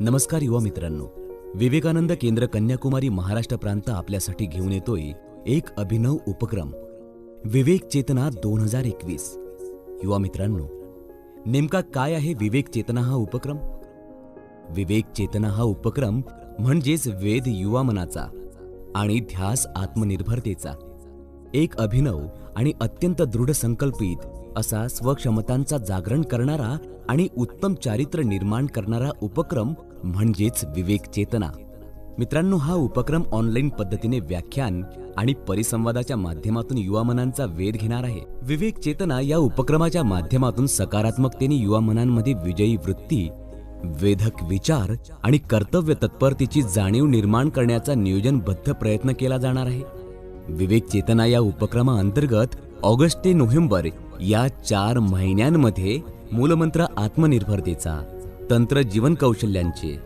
नमस्कार युवा मित्रांनो. विवेकानंद केंद्र कन्याकुमारी महाराष्ट्र प्रांत आपल्यासाठी घेऊन येतोय एक अभिनव उपक्रम. विवेक चेतना दोन हजार एकवीस. युवा मित्रांनो नेमका काय आहे विवेक चेतना हा उपक्रम? विवेक चेतना हा उपक्रम म्हणजेच वेद युवा मनाचा आणि ध्यास आत्मनिर्भरतेचा. एक अभिनव आणि अत्यंत दृढ संकल्पित असा स्वक्षमतांचा जागरण करणारा आणि उत्तम चारित्र्य निर्माण करणारा उपक्रम म्हणजेच विवेक चेतना मित्रांनो हा उपक्रम ऑनलाईन पद्धतीने व्याख्यान आणि परिसंवादाच्या माध्यमातून युवा मनांचा वेध घेणार आहे. विवेक चेतना या उपक्रमाच्या माध्यमातून सकारात्मकतेने युवा मनांमध्ये विजयी वृत्ती वेधक विचार आणि कर्तव्य तत्परतेची जाणीव निर्माण करण्याचा नियोजनबद्ध प्रयत्न केला जाणार आहे. विवेक चेतना या उपक्रमाअंतर्गत ऑगस्ट ते नोव्हेंबर या चार महिन्यांमध्ये मूलमंत्र आत्मनिर्भरतेचा तंत्र जीवन कौशल्यांचे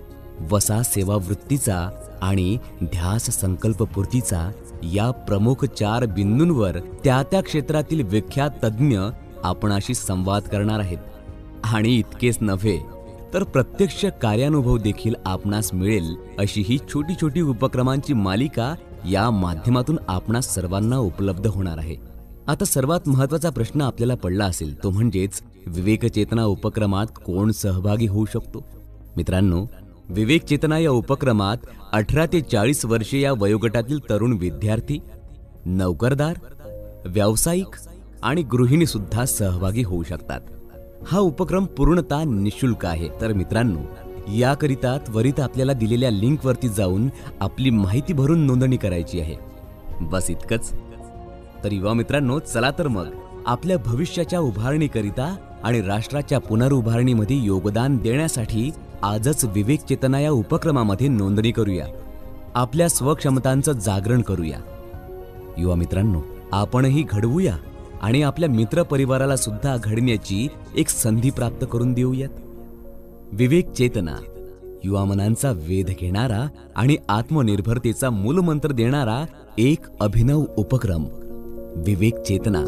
वसा सेवा वृत्तीचा आणि ध्यास संकल्पपूर्तीचा या प्रमुख चार बिंदूंवर त्या त्या क्षेत्रातील विख्यात तज्ज्ञ आपणाशी संवाद करणार आहेत. आणि इतकेच नव्हे तर प्रत्यक्ष कार्यानुभव देखील आपणास मिळेल अशी ही छोटी छोटी उपक्रमांची मालिका या माध्यमातून आपणास सर्वांना उपलब्ध होणार आहे. आता सर्वात महत्त्वाचा प्रश्न आपल्याला पडला असेल तो म्हणजेच विवेकचेतना उपक्रमात कोण सहभागी होऊ शकतो? मित्रांनो विवेक चेतना या उपक्रमात अठरा ते चाळीस वर्षे या वयोगटातील तरुण विद्यार्थी नौकरदार व्यावसायिक आणि गृहिणी सुद्धा सहभागी होऊ शकतात. हा उपक्रम पूर्णतः निशुल्क आहे. तर मित्रांनो याकरिता त्वरित आपल्याला दिलेल्या लिंकवरती जाऊन आपली माहिती भरून नोंदणी करायची आहे. बस इतकंच. तर युवा मित्रांनो चला तर मग आपल्या भविष्याच्या उभारणीकरिता आणि राष्ट्राच्या पुनरुभारणीमध्ये योगदान देण्यासाठी आजच विवेक चेतना या उपक्रमामध्ये नोंदणी करूया. आपल्या स्वक्षमतांचं जागरण करूया. युवा मित्रांनो आपणही घडवूया आणि आपल्या मित्रपरिवाराला सुद्धा घडण्याची एक संधी प्राप्त करून देऊयात. विवेक चेतना युवा मनांचा वेध घेणारा आणि आत्मनिर्भरतेचा मूलमंत्र देणारा एक अभिनव उपक्रम विवेक चेतना